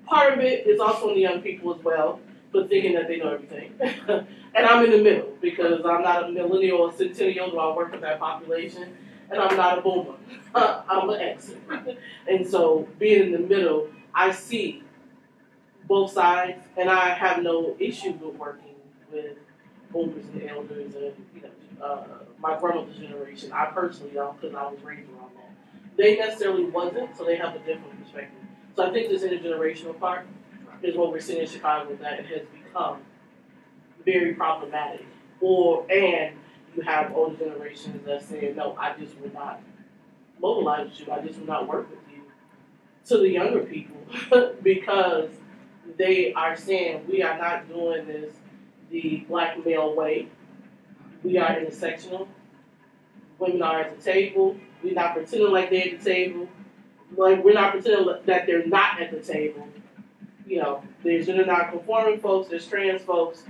Part of it is also on the young people as well, but thinking that they know everything. and I'm in the middle because I'm not a millennial or centennial, though I work with that population, and I'm not a boomer. I'm an X. and so being in the middle, I see both sides, and I have no issue with working with boomers and elders and you know uh, my grandmother's generation. I personally don't because I was raised around that. They necessarily wasn't, so they have a different perspective. So I think this intergenerational part is what we're seeing in Chicago that has become very problematic. Or and you have older generations that say, no, I just will not mobilize you. I just will not work with you. To the younger people, because they are saying we are not doing this the black male way. We are intersectional. Women are at the table. We're not pretending like they're at the table. Like we're not pretending that they're not at the table. You know, there's gender non-conforming folks, there's trans folks.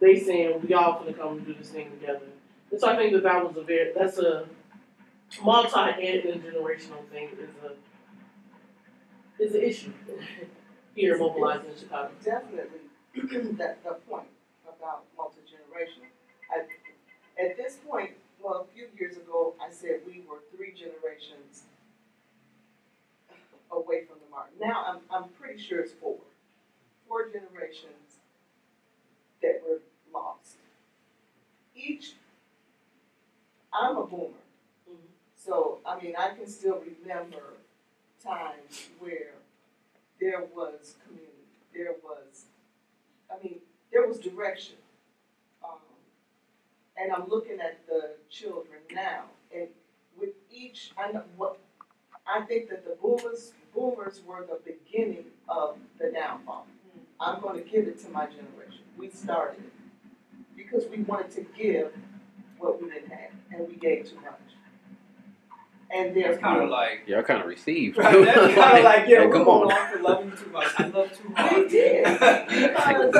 They saying we all gonna come and do this thing together. And so I think that that was a very that's a multi and thing is a is an issue here mobilizing in Chicago. Definitely, that, the point about multi-generational. At, at this point, well, a few years ago, I said we were three generations away from the mark. Now, I'm, I'm pretty sure it's four. Four generations that were lost. Each, I'm a boomer. Mhm. So, I mean, I can still remember times where there was community, there was, I mean, there was direction. Um, and I'm looking at the children now, and with each, I know what, I think that the boomers, boomers were the beginning of the downfall. I'm gonna give it to my generation. We started because we wanted to give what we didn't have, and we gave too much. And It's there's kind of like. Y'all kind of received. Right, that's kind of like, yeah, Hey, come on. on for loving you too much. I love too We did, because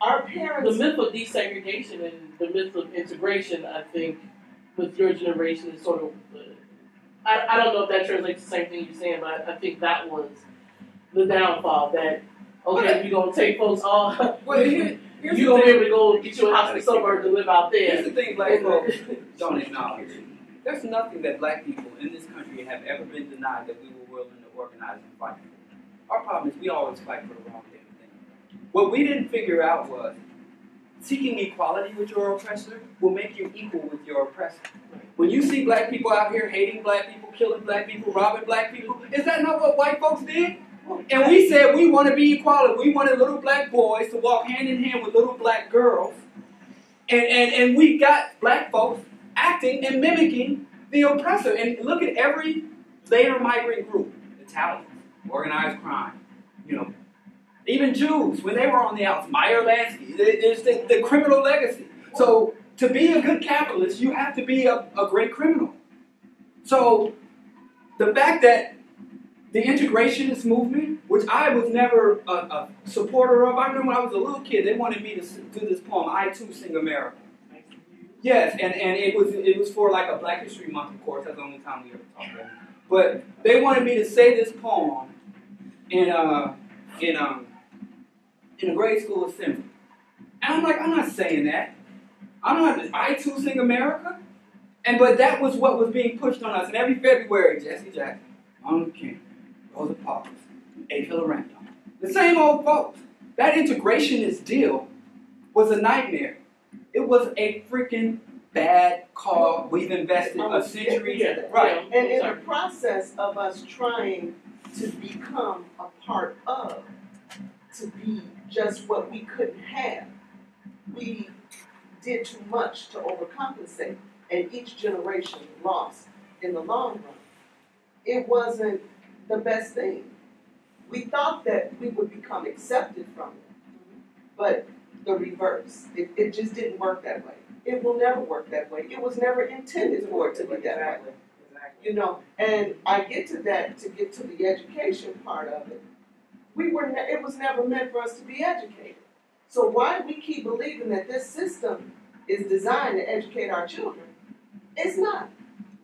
our The parents, myth of desegregation and the myth of integration, I think, with your generation is sort of. Uh, I, I don't know if that translates the same thing you're saying, but I, I think that was the downfall. That okay, you're gonna take folks all. Well, here, you're gonna the be able to go get you a house in the suburbs and live out Here's there. the thing, black folks don't acknowledge. There's nothing that black people in this country have ever been denied that we were willing to organize and fight for. Our problem is we always fight for the wrong damn thing. What we didn't figure out was seeking equality with your oppressor will make you equal with your oppressor. When you see black people out here hating black people, killing black people, robbing black people, is that not what white folks did? And we said we want to be equality. We wanted little black boys to walk hand in hand with little black girls. And, and, and we got black folks acting and mimicking the oppressor. And look at every later migrant group Italians, organized crime, you know, even Jews, when they were on the outs, Meyer Lansky, there's the, the criminal legacy. So to be a good capitalist, you have to be a, a great criminal. So the fact that the integrationist movement, which I was never a, a supporter of, I remember when I was a little kid, they wanted me to do this poem, I Too Sing America. Yes, and, and it was it was for like a Black History Month, of course. That's the only time we ever talked about it. But they wanted me to say this poem in uh in um in a grade school assembly. And I'm like, I'm not saying that. I'm not I too sing America. And but that was what was being pushed on us. And every February, Jesse Jackson, Martin Luther King, Rosa Parks, A. Philip Randolph. The same old folks. That integrationist deal was a nightmare. It was a freaking bad call. We've invested a century. Yeah, Right. and in the process of us trying to become a part of, to be just what we couldn't have, we did too much to overcompensate, and each generation lost in the long run. It wasn't the best thing. We thought that we would become accepted from it, but the reverse. It, it just didn't work that way. It will never work that way. It was never intended for it to be that way. You know, and I get to that to get to the education part of it. We were, ne- it was never meant for us to be educated. So why do we keep believing that this system is designed to educate our children? It's not.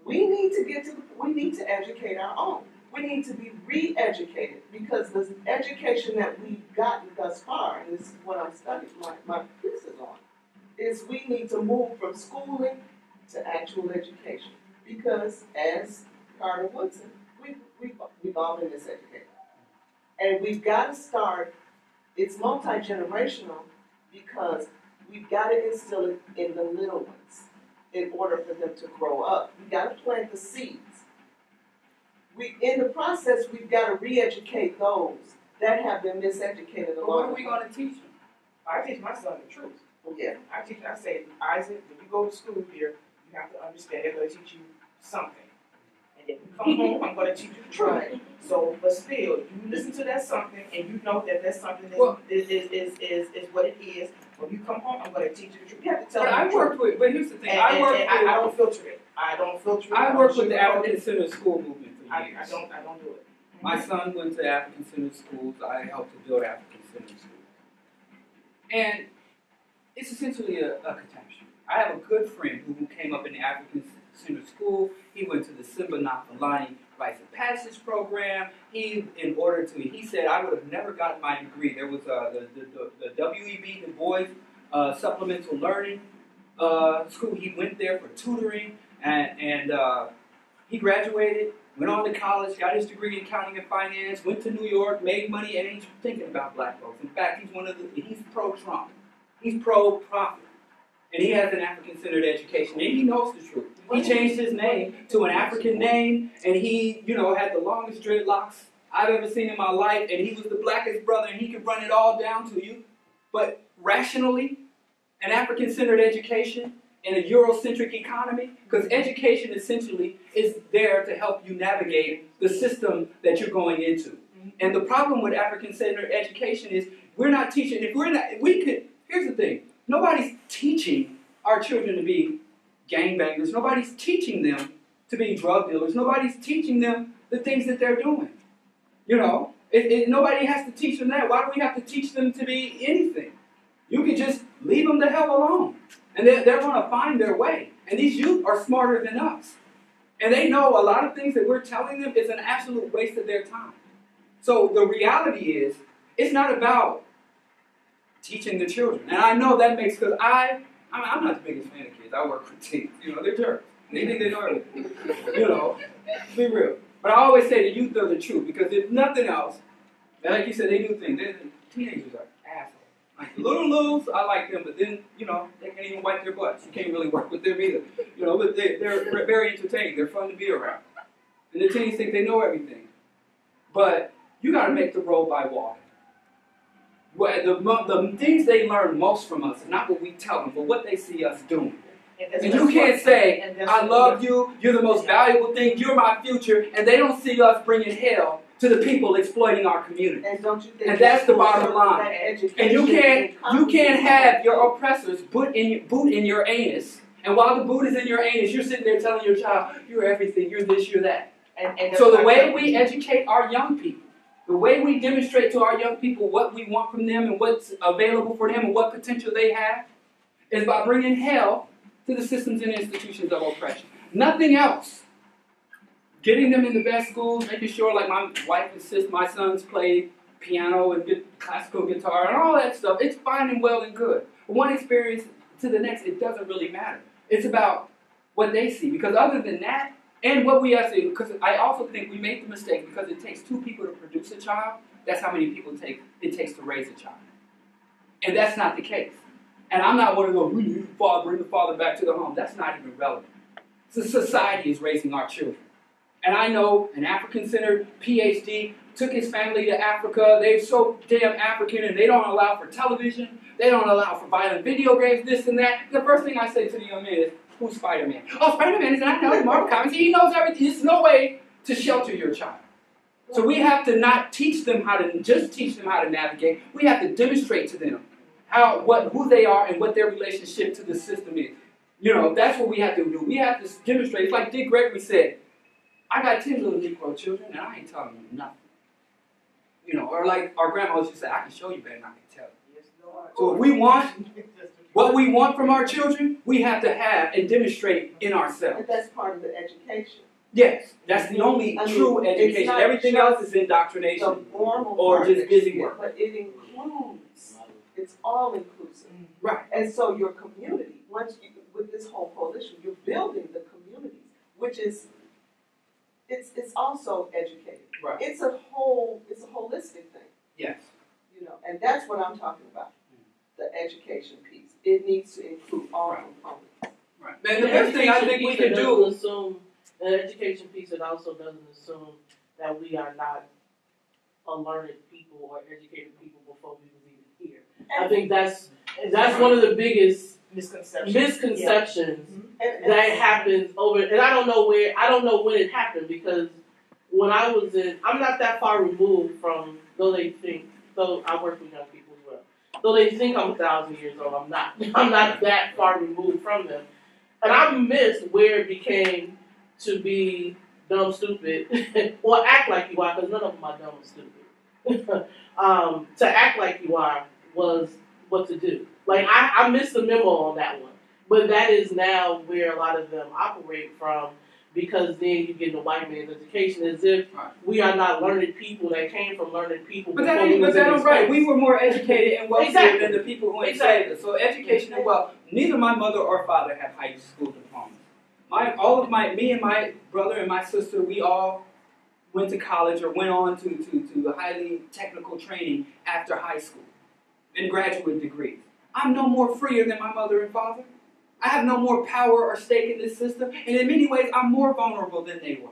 We need to get to, the- we need to educate our own. We need to be re-educated because the education that we've gotten thus far, and this is what I'm studying, my, my thesis on, is we need to move from schooling to actual education. Because as Carter Woodson, we, we, we've all been miseducated. And we've got to start, it's multi-generational because we've got to instill it in the little ones in order for them to grow up. We've got to plant the seeds. We, in the process, we've got to re-educate those that have been miseducated But along what are we gonna teach them? I teach my son the truth. Yeah. I teach, I say, Isaac, when you go to school here, you have to understand, they're gonna teach you something. And then you come home, I'm gonna teach you the truth. Right. So, but still, you listen to that something and you know that that something Well- is, is, is, is, is what it is. When you come home, I'm gonna teach you the truth. You have to tell But them I the truth. worked with, but here's the thing, And, I and, worked and I, I don't filter it. I don't filter it. I don't worked with the sugarcoat African it. Center School Movement for I, I don't, I don't do it. My son went to African Center Schools, I helped to build African Center Schools. And it's essentially a, a catastrophe. I have a good friend who came up in the African Center School. He went to the Simba Nafalani Rites of Passage program. He, in order to, he said, I would have never gotten my degree. There was uh, the, the, the, the WEB, Du Bois uh, Supplemental Learning uh, School. He went there for tutoring, and, and uh, he graduated, went on to college, got his degree in accounting and finance, went to New York, made money, and he's thinking about black folks. In fact, he's one of the, he's pro-Trump. He's pro-profit. And he has an African-centered education, and he knows the truth. He changed his name to an African name, and he, you know, had the longest dreadlocks I've ever seen in my life, and he was the blackest brother, and he could run it all down to you. But rationally, an African-centered education in a Eurocentric economy, because education essentially is there to help you navigate the system that you're going into. Mm-hmm. And the problem with African-centered education is we're not teaching. If we're not, we could. Here's the thing: nobody's teaching our children to be gangbangers. Nobody's teaching them to be drug dealers. Nobody's teaching them the things that they're doing. You know, it, it, nobody has to teach them that. Why do we have to teach them to be anything? You can just leave them the hell alone, and they're, they're going to find their way. And these youth are smarter than us, and they know a lot of things that we're telling them is an absolute waste of their time. So the reality is, it's not about teaching the children. And I know that makes because I, I'm, I'm not the biggest fan of kids. I work with teens. You know, they're jerks. They think they know everything. You know, be real. But I always say the youth are the truth because if nothing else, like you said, they do things. They, teenagers are. Like little loos, I like them, but then you know they can't even wipe their butts. You can't really work with them either. You know, but they, they're very entertaining. They're fun to be around. And the teens think they know everything. But you got to make the road by walking. Well, the, the things they learn most from us is not what we tell them, but what they see us doing. that's And you can't say, I love you, you're the most valuable thing, you're my future, and they don't see us bringing hell to the people exploiting our community. And don't you think? And that's the bottom line. And you can't you can't have your oppressors boot in your, boot in your anus, and while the boot is in your anus, you're sitting there telling your child, you're everything, you're this, you're that. And, and So the way we educate our young people, the way we demonstrate to our young people what we want from them and what's available for them and what potential they have, is by bringing hell to the systems and institutions of oppression. Nothing else. Getting them in the best schools, making sure, like my wife insists, my sons play piano and get classical guitar and all that stuff. It's fine and well and good. One experience to the next, it doesn't really matter. It's about what they see. Because other than that, and what we actually, because I also think we make the mistake because it takes two people to produce a child. That's how many people take it takes to raise a child, and that's not the case. And I'm not one of those. We need the father, bring the father back to the home. That's not even relevant. So society is raising our children, And I know an African centered PhD took his family to Africa. They're so damn African and they don't allow for television. They don't allow for violent video games, this and that. The first thing I say to the young man is, Who's Spider Man? Oh, Spider Man is not know Marvel Comics. He knows everything. There's no way to shelter your child. So we have to not teach them how to just teach them how to navigate. We have to demonstrate to them how what who they are and what their relationship to the system is. You know, that's what we have to do. We have to demonstrate. It's like Dick Gregory said, I got ten little Negro children and I ain't telling them nothing. You know, or like our grandma used to say, I can show you better than I can tell you. Yes, Lord. So if we want what we want from our children, we have to have and demonstrate in ourselves. And that's part of the education. Yes, that's the only I mean, true education. Everything else is indoctrination. Or just busy work. But it includes, it's all inclusive. Right. And so your community, once you, with this whole coalition, you're building the communities, which is, it's, it's also educating. Right. It's a whole, it's a holistic thing, Yes. you know, and that's what I'm talking about, mm. the education piece. It needs to include all Right. components. Right. And the best thing I think we can do. Doesn't assume, the education piece, it also doesn't assume that we are not a learned people or educated people before we was even here. I think that's, that's one of the biggest misconceptions, misconceptions And, and that happens over, and I don't know where, I don't know when it happened because when I was in, I'm not that far removed from, though they think, though I work with young people as well. Though they think I'm a thousand years old, I'm not. I'm not that far removed from them. And I missed where it became to be dumb, stupid, or act like you are, because none of them are dumb and stupid. um, to act like you are was what to do. Like, I, I missed the memo on that one. But that is now where a lot of them operate from because then you get the white man's education as if Right. we are not learned people that came from learned people But before that we ain't, but that ain't right. We were more educated and wealthier Exactly. than the people who enslaved us. So education and wealth. Neither my mother or father have high school diplomas. My all of my me and my brother and my sister, we all went to college or went on to, to, to highly technical training after high school and graduate degrees. I'm no more freer than my mother and father. I have no more power or stake in this system, and in many ways, I'm more vulnerable than they were.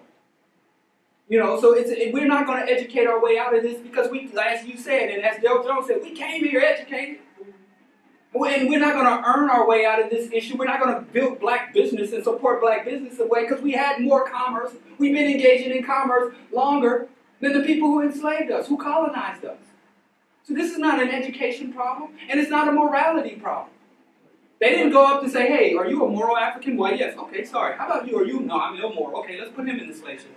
You know, so it's we're not going to educate our way out of this because we, as you said, and as Del Jones said, we came here educated. And we're not going to earn our way out of this issue. We're not going to build black business and support black business away because we had more commerce. We've been engaging in commerce longer than the people who enslaved us, who colonized us. So this is not an education problem, and it's not a morality problem. They didn't go up to say, "Hey, are you a moral African?" Well, yes. Okay, sorry. How about you? Are you? No, I'm immoral. Okay, let's put him in the slave ship.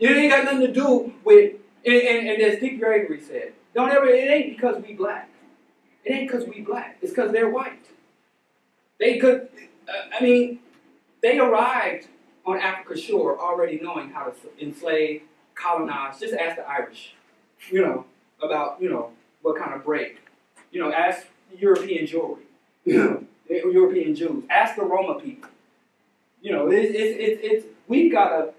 It ain't got nothing to do with. And, and, and as Dick Gregory said, don't ever. It ain't because we black. It ain't because we black. It's because they're white. They could. Uh, I mean, they arrived on Africa's shore already knowing how to enslave, colonize. Just ask the Irish. You know about you know what kind of break. You know, ask European jewelry. European Jews. Ask the Roma people. You know, it's it's it's, it's we've got to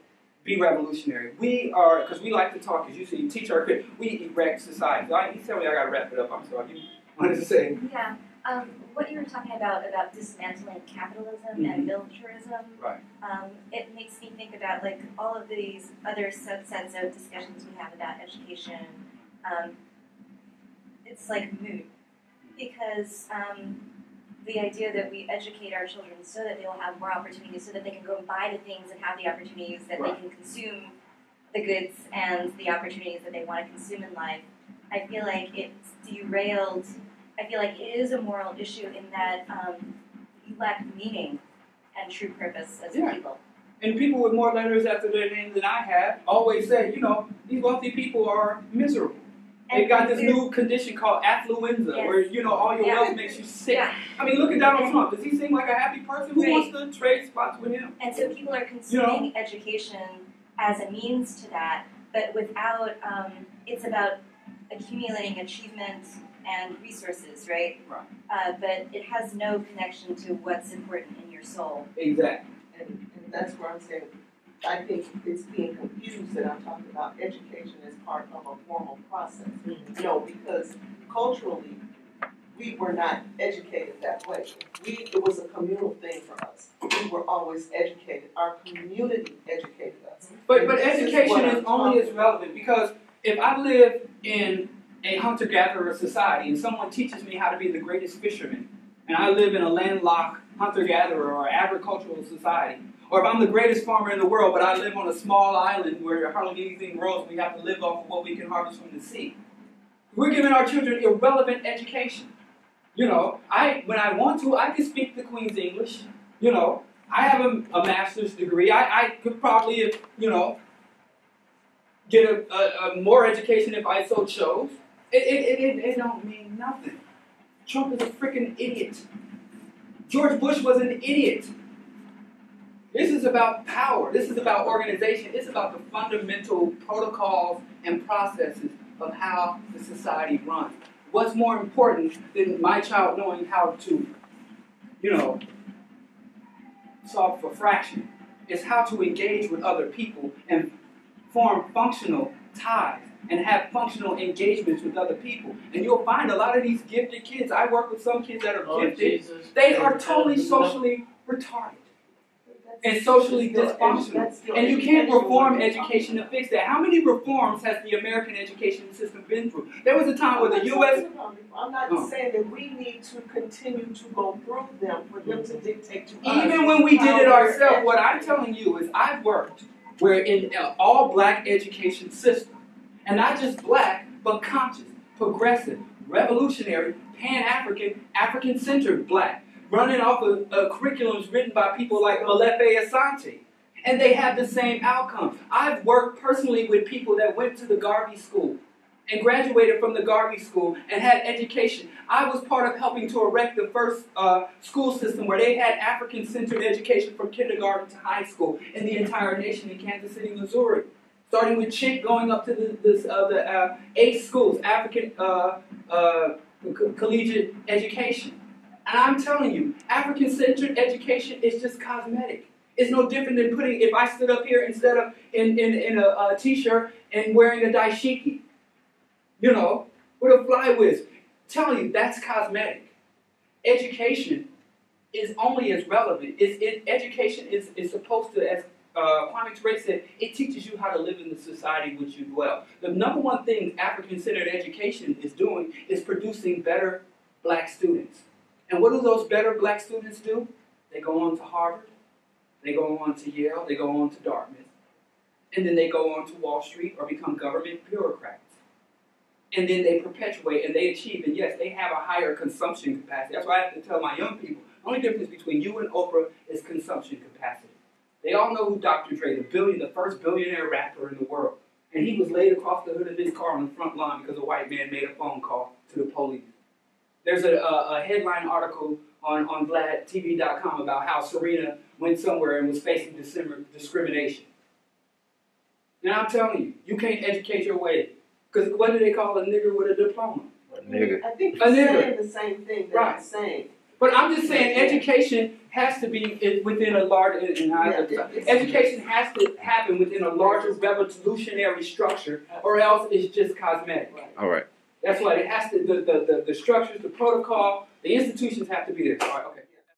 be revolutionary. We are because we like to talk. As you see, teach our kids. We erect society. I, you tell me I got to wrap it up. I'm sorry. You wanted to say? Yeah, um, what you were talking about about dismantling capitalism Mhm. and militarism. Right. Um, it makes me think about like all of these other subsets of discussions we have about education. Um, it's like moot because um, the idea that we educate our children so that they will have more opportunities, so that they can go and buy the things and have the opportunities that Right. they can consume the goods and the opportunities that they want to consume in life. I feel like it's derailed. I feel like it is a moral issue in that um, you lack meaning and true purpose as Yeah. people. And people with more letters after their name than I have always say, you know, these wealthy people are miserable. They've got this new condition called affluenza, Yes. where you know all your Yeah. wealth makes you sick. Yeah, I mean, look at Donald Trump. Does he seem like a happy person? Who Right. wants to trade spots with him? and so people are consuming education as a means to that, but without. Um, it's about accumulating achievement and resources, right? Right. Uh, but it has no connection to what's important in your soul. Exactly. And, and that's where I'm saying, I think it's being confused that I'm talking about education as part of a formal process. Mm-hmm. You know, because culturally, we were not educated that way. We, it was a communal thing for us. We were always educated. Our community educated us. Mm-hmm. But but is education is I'm only as relevant because if I live in a hunter gatherer society and someone teaches me how to be the greatest fisherman, and I live in a landlocked hunter gatherer or agricultural society, or if I'm the greatest farmer in the world but I live on a small island where hardly anything grows, we have to live off of what we can harvest from the sea. We're giving our children irrelevant education. You know, I when I want to, I can speak the Queen's English. You know, I have a, a master's degree. I, I could probably, you know, get a, a, a more education if I so chose. It, it, it, it don't mean nothing. Trump is a freaking idiot. George Bush was an idiot. This is about power. This is about organization. It's about the fundamental protocols and processes of how the society runs. What's more important than my child knowing how to, you know, solve for fraction is how to engage with other people and form functional ties and have functional engagements with other people. And you'll find a lot of these gifted kids, I work with some kids that are Oh, gifted, Jesus. they are totally socially retarded and socially dysfunctional. And you can't reform education to fix that. How many reforms has the American education system been through? There was a time where the U.S. talking about it. I'm not Oh. saying that we need to continue to go through them for them to dictate to us. Even when we did it ourselves, what I'm telling you is I've worked where in an all black education system, and not just black, but conscious, progressive, revolutionary, pan African, African centered black, running off of uh, curriculums written by people like Molefi Asante. And they have the same outcome. I've worked personally with people that went to the Garvey School and graduated from the Garvey School and had education. I was part of helping to erect the first uh, school system where they had African centered education from kindergarten to high school in the entire nation in Kansas City, Missouri. Starting with Chink going up to the, this, uh, the uh, eight schools, African uh, uh, co- collegiate education. And I'm telling you, African centered education is just cosmetic. It's no different than putting, if I stood up here instead of in, in, in a, a t shirt and wearing a dashiki, you know, with a fly whisk. Telling you that's cosmetic. Education is only as relevant. It's, it, education is, is supposed to, as uh, Kwame Ture said, it teaches you how to live in the society in which you dwell. The number one thing African-centered education is doing is producing better black students. And what do those better black students do? They go on to Harvard, they go on to Yale, they go on to Dartmouth, and then they go on to Wall Street or become government bureaucrats. And then they perpetuate and they achieve, and yes, they have a higher consumption capacity. That's why I have to tell my young people the only difference between you and Oprah is consumption capacity. They all know who Dr. Dre, the billion, the first billionaire rapper in the world, and he was laid across the hood of his car on the front lawn because a white man made a phone call to the police. There's a, a, a headline article on, on VladTV.com about how Serena went somewhere and was facing discrimi- discrimination. Now I'm telling you, you can't educate your way. Because what do they call a nigger with a diploma? Nigga. I think A you're nigger. saying the same thing that Right. I'm saying. But I'm just saying, education has to be within a large, and and Yeah, uh, education has to happen within a larger revolutionary structure, or else it's just cosmetic. All right. That's why it has to, the, the, the, the structures, the protocol, the institutions have to be there. All right, okay.